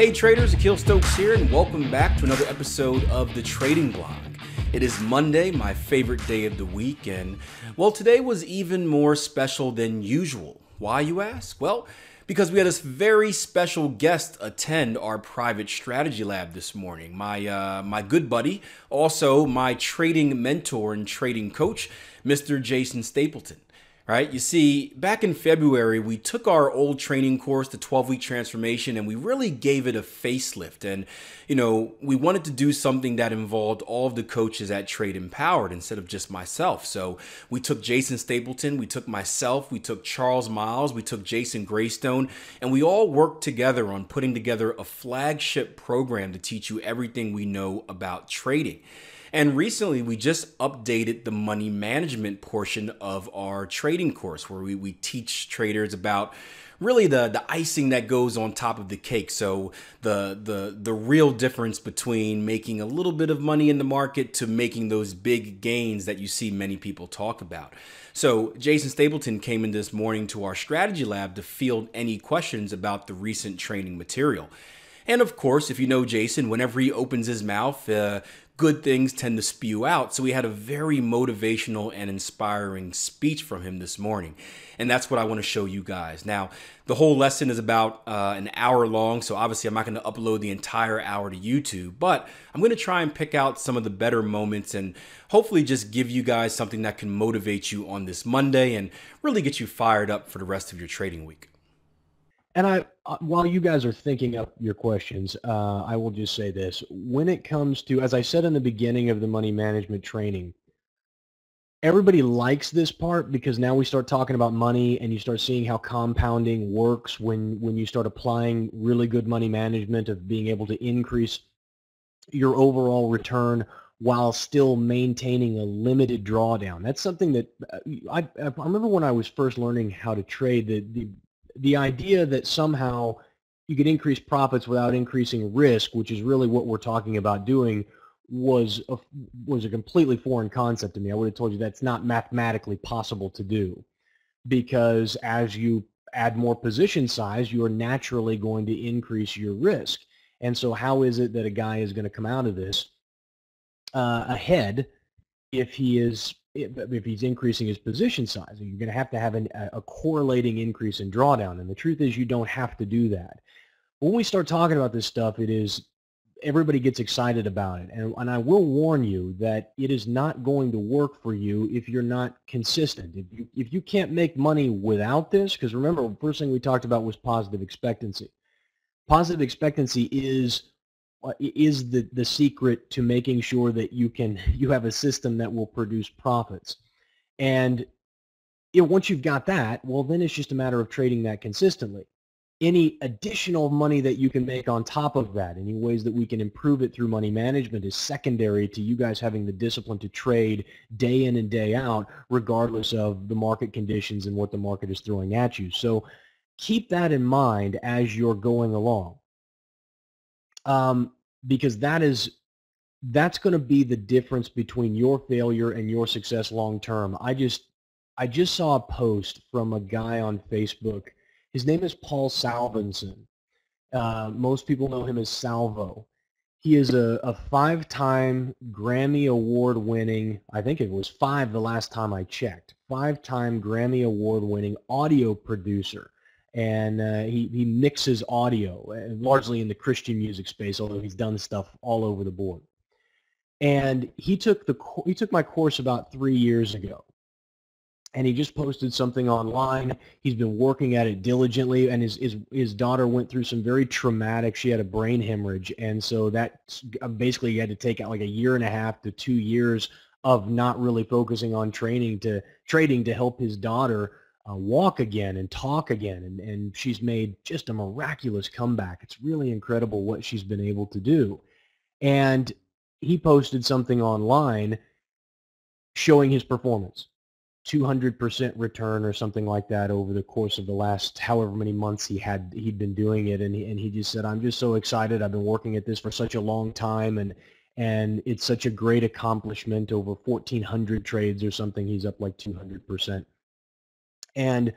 Hey traders, Akil Stokes here, and welcome back to another episode of the Trading Blog. It is Monday, my favorite day of the week, and well, today was even more special than usual. Why, you ask? Well, because we had this very special guest attend our private strategy lab this morning. My uh, my good buddy, also my trading mentor and trading coach, Mr. Jason Stapleton right? You see, back in February, we took our old training course, the 12 week transformation, and we really gave it a facelift. And, you know, we wanted to do something that involved all of the coaches at Trade Empowered instead of just myself. So we took Jason Stapleton, we took myself, we took Charles Miles, we took Jason Greystone, and we all worked together on putting together a flagship program to teach you everything we know about trading. And recently, we just updated the money management portion of our trading course where we, we teach traders about really the the icing that goes on top of the cake. So the the the real difference between making a little bit of money in the market to making those big gains that you see many people talk about. So Jason Stapleton came in this morning to our strategy lab to field any questions about the recent training material. And of course, if you know Jason, whenever he opens his mouth, uh, good things tend to spew out. So we had a very motivational and inspiring speech from him this morning. And that's what I want to show you guys. Now, the whole lesson is about uh, an hour long. So obviously, I'm not going to upload the entire hour to YouTube, but I'm going to try and pick out some of the better moments and hopefully just give you guys something that can motivate you on this Monday and really get you fired up for the rest of your trading week. And I, uh, while you guys are thinking up your questions, uh, I will just say this. When it comes to, as I said in the beginning of the money management training, everybody likes this part because now we start talking about money and you start seeing how compounding works when, when you start applying really good money management of being able to increase your overall return while still maintaining a limited drawdown. That's something that uh, I, I remember when I was first learning how to trade, the, the the idea that somehow you could increase profits without increasing risk, which is really what we're talking about doing, was a, was a completely foreign concept to me. I would have told you that's not mathematically possible to do because as you add more position size, you are naturally going to increase your risk. And so how is it that a guy is going to come out of this uh, ahead if he is if he's increasing his position size, you're going to have to have an, a correlating increase in drawdown. And the truth is you don't have to do that. When we start talking about this stuff, it is everybody gets excited about it. And, and I will warn you that it is not going to work for you if you're not consistent. If you, if you can't make money without this, because remember, the first thing we talked about was positive expectancy. Positive expectancy is Uh, is the, the secret to making sure that you can you have a system that will produce profits. And you know, once you've got that, well, then it's just a matter of trading that consistently. Any additional money that you can make on top of that, any ways that we can improve it through money management is secondary to you guys having the discipline to trade day in and day out, regardless of the market conditions and what the market is throwing at you. So keep that in mind as you're going along um, because that is that's going to be the difference between your failure and your success long term. I just I just saw a post from a guy on Facebook. His name is Paul Salvinson. Uh, most people know him as Salvo. He is a, a five-time Grammy Award-winning, I think it was five the last time I checked, five-time Grammy Award-winning audio producer and uh, he, he mixes audio, uh, largely in the Christian music space, although he's done stuff all over the board. And he took the he took my course about three years ago, and he just posted something online. He's been working at it diligently, and his his his daughter went through some very traumatic. She had a brain hemorrhage, and so that uh, basically he had to take out like a year and a half to two years of not really focusing on training to trading to help his daughter uh, walk again and talk again. And, and she's made just a miraculous comeback. It's really incredible what she's been able to do. And he posted something online showing his performance. 200% return or something like that over the course of the last however many months he had he'd been doing it and he, and he just said I'm just so excited I've been working at this for such a long time and and it's such a great accomplishment over 1400 trades or something he's up like 200% and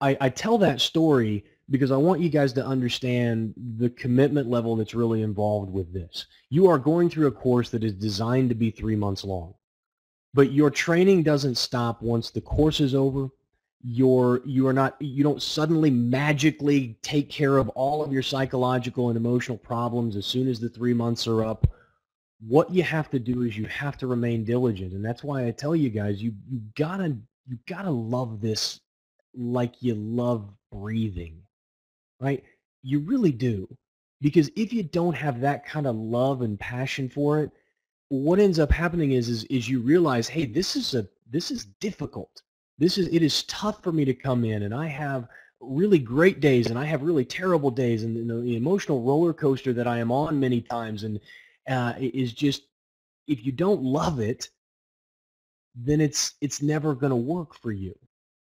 I, I tell that story because I want you guys to understand the commitment level that's really involved with this. You are going through a course that is designed to be three months long, but your training doesn't stop once the course is over. You're, you are not, you don't suddenly magically take care of all of your psychological and emotional problems as soon as the three months are up. What you have to do is you have to remain diligent. And that's why I tell you guys, you, you gotta, you gotta love this like you love breathing right? You really do. Because if you don't have that kind of love and passion for it, what ends up happening is, is, is you realize, hey, this is a this is difficult. This is it is tough for me to come in, and I have really great days, and I have really terrible days, and the, the emotional roller coaster that I am on many times, and uh, is just if you don't love it, then it's it's never going to work for you.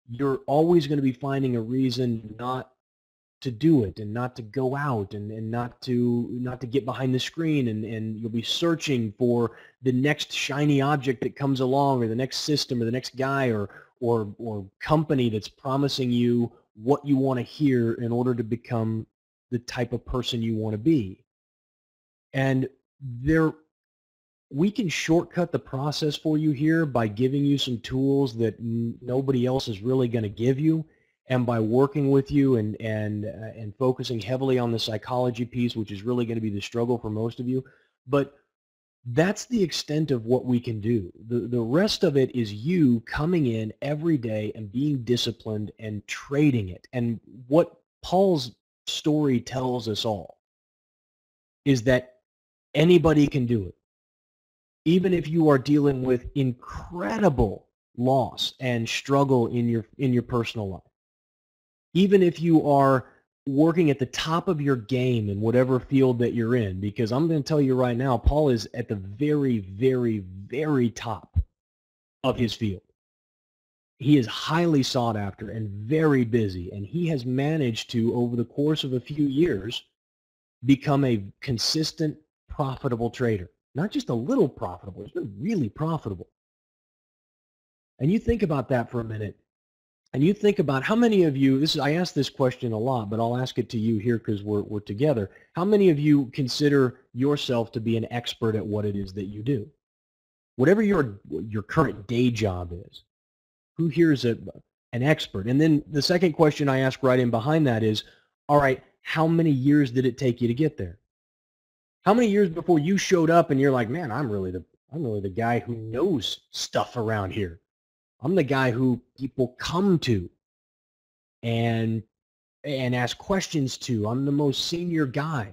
You're always going to be finding a reason not to do it and not to go out and, and not to not to get behind the screen and, and you'll be searching for the next shiny object that comes along or the next system or the next guy or or or company that's promising you what you want to hear in order to become the type of person you want to be. And there we can shortcut the process for you here by giving you some tools that nobody else is really going to give you and by working with you and and uh, and focusing heavily on the psychology piece, which is really going to be the struggle for most of you, but that's the extent of what we can do. The the rest of it is you coming in every day and being disciplined and trading it. And what Paul's story tells us all is that anybody can do it. Even if you are dealing with incredible loss and struggle in your in your personal life even if you are working at the top of your game in whatever field that you're in, because I'm going to tell you right now, Paul is at the very, very, very top of his field. He is highly sought after and very busy, and he has managed to, over the course of a few years, become a consistent, profitable trader. Not just a little profitable, he's been really profitable. And you think about that for a minute and you think about how many of you, this is, I ask this question a lot, but I'll ask it to you here because we're, we're together. How many of you consider yourself to be an expert at what it is that you do? Whatever your, your current day job is, who here is a, an expert? And then the second question I ask right in behind that is, all right, how many years did it take you to get there? How many years before you showed up and you're like, man, I'm really the, I'm really the guy who knows stuff around here. I'm the guy who people come to and and ask questions to. I'm the most senior guy.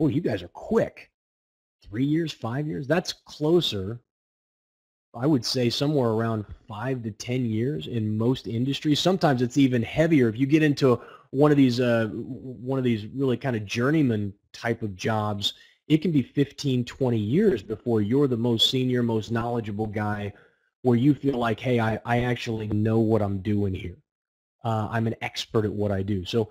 Oh, you guys are quick. Three years, five years? That's closer. I would say somewhere around five to 10 years in most industries. Sometimes it's even heavier. If you get into one of these, uh, one of these really kind of journeyman type of jobs, it can be 15, 20 years before you're the most senior, most knowledgeable guy where you feel like, hey, I, I actually know what I'm doing here. Uh, I'm an expert at what I do. So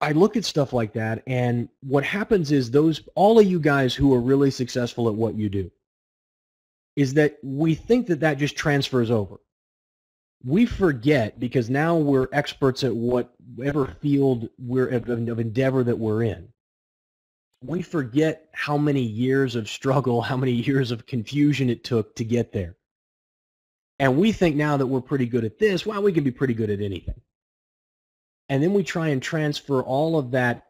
I look at stuff like that, and what happens is those all of you guys who are really successful at what you do is that we think that that just transfers over. We forget because now we're experts at whatever field we're of, of endeavor that we're in we forget how many years of struggle, how many years of confusion it took to get there. And we think now that we're pretty good at this, well, we can be pretty good at anything. And then we try and transfer all of that,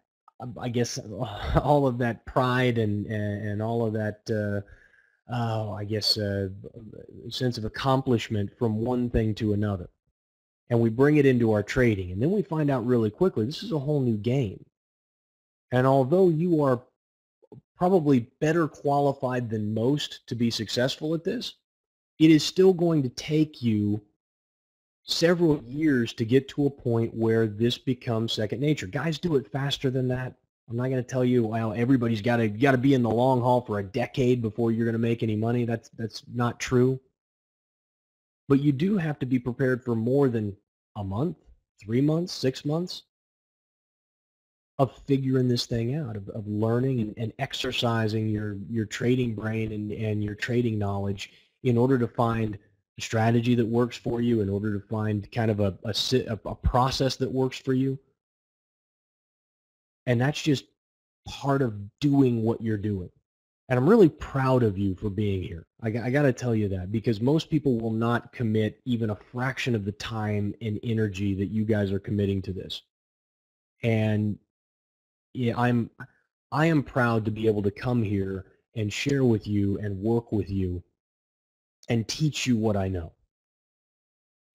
I guess, all of that pride and, and all of that, uh, oh, I guess, uh, sense of accomplishment from one thing to another. And we bring it into our trading. And then we find out really quickly, this is a whole new game. And although you are probably better qualified than most to be successful at this, it is still going to take you several years to get to a point where this becomes second nature. Guys do it faster than that. I'm not going to tell you, well, everybody's got to got to be in the long haul for a decade before you're going to make any money. That's that's not true. But you do have to be prepared for more than a month, three months, six months of figuring this thing out, of, of learning and, and exercising your, your trading brain and, and your trading knowledge in order to find a strategy that works for you, in order to find kind of a, a, a process that works for you. And that's just part of doing what you're doing. And I'm really proud of you for being here. I, I got to tell you that because most people will not commit even a fraction of the time and energy that you guys are committing to this. And yeah, I'm I am proud to be able to come here and share with you and work with you and teach you what I know.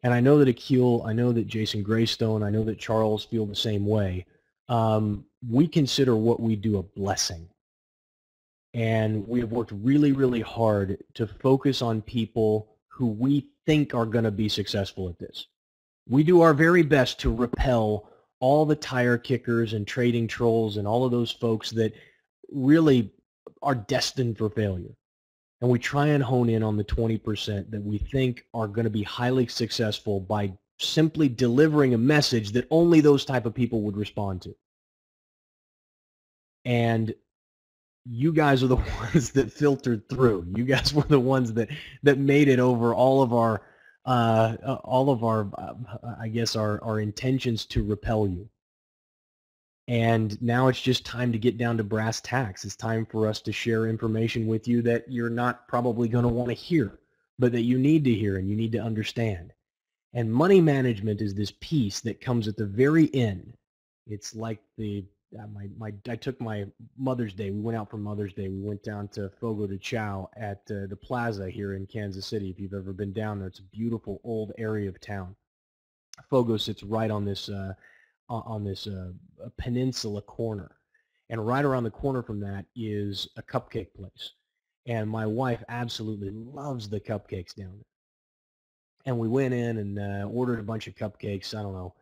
And I know that Akil, I know that Jason Greystone, I know that Charles feel the same way. Um, we consider what we do a blessing. And we have worked really, really hard to focus on people who we think are going to be successful at this. We do our very best to repel all the tire kickers and trading trolls and all of those folks that really are destined for failure. And we try and hone in on the 20% that we think are going to be highly successful by simply delivering a message that only those type of people would respond to. And you guys are the ones that filtered through. You guys were the ones that that made it over all of our uh, uh, all of our uh, I guess our our intentions to repel you. And now it's just time to get down to brass tacks. It's time for us to share information with you that you're not probably going to want to hear, but that you need to hear and you need to understand. And money management is this piece that comes at the very end. It's like the uh, my my I took my Mother's Day. We went out for Mother's Day. We went down to Fogo de Chao at uh, the Plaza here in Kansas City. If you've ever been down there, it's a beautiful old area of town. Fogo sits right on this uh, on this uh, peninsula corner, and right around the corner from that is a cupcake place. And my wife absolutely loves the cupcakes down there. And we went in and uh, ordered a bunch of cupcakes. I don't know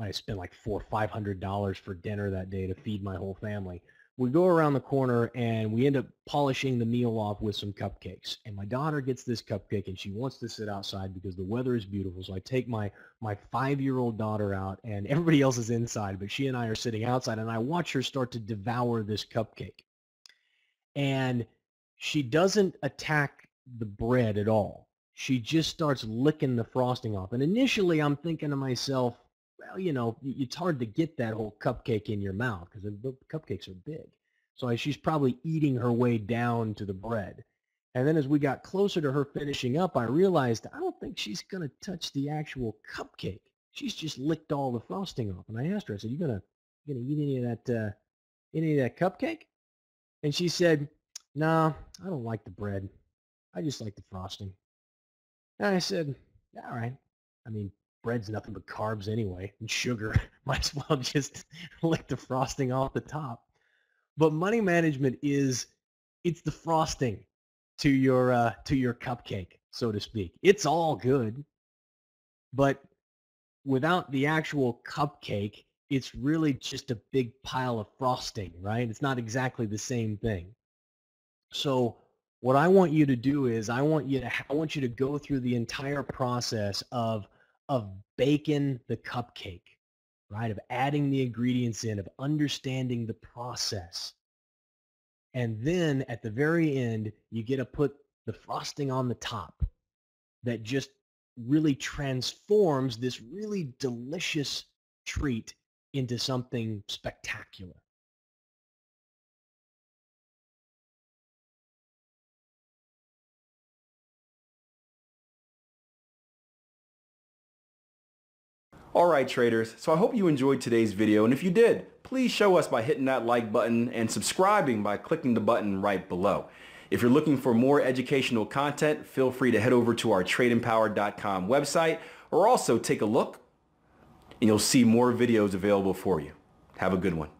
I spent like four five hundred dollars for dinner that day to feed my whole family. We go around the corner and we end up polishing the meal off with some cupcakes. And my daughter gets this cupcake and she wants to sit outside because the weather is beautiful. So I take my my five-year-old daughter out and everybody else is inside, but she and I are sitting outside and I watch her start to devour this cupcake. And she doesn't attack the bread at all. She just starts licking the frosting off. And initially I'm thinking to myself, well, you know, it's hard to get that whole cupcake in your mouth because the cupcakes are big. So she's probably eating her way down to the bread. And then as we got closer to her finishing up, I realized I don't think she's going to touch the actual cupcake. She's just licked all the frosting off. And I asked her, I said, you going to you gonna eat any of that uh, any of that cupcake? And she said, no, nah, I don't like the bread. I just like the frosting. And I said, all right. I mean, bread's nothing but carbs anyway and sugar. Might as well just lick the frosting off the top. But money management is it's the frosting to your uh, to your cupcake, so to speak. It's all good, but without the actual cupcake, it's really just a big pile of frosting, right? It's not exactly the same thing. So what I want you to do is I want you to I want you to go through the entire process of of baking the cupcake, right? Of adding the ingredients in, of understanding the process. And then at the very end, you get to put the frosting on the top that just really transforms this really delicious treat into something spectacular. Alright traders, so I hope you enjoyed today's video and if you did, please show us by hitting that like button and subscribing by clicking the button right below. If you're looking for more educational content, feel free to head over to our tradeempowered.com website or also take a look and you'll see more videos available for you. Have a good one.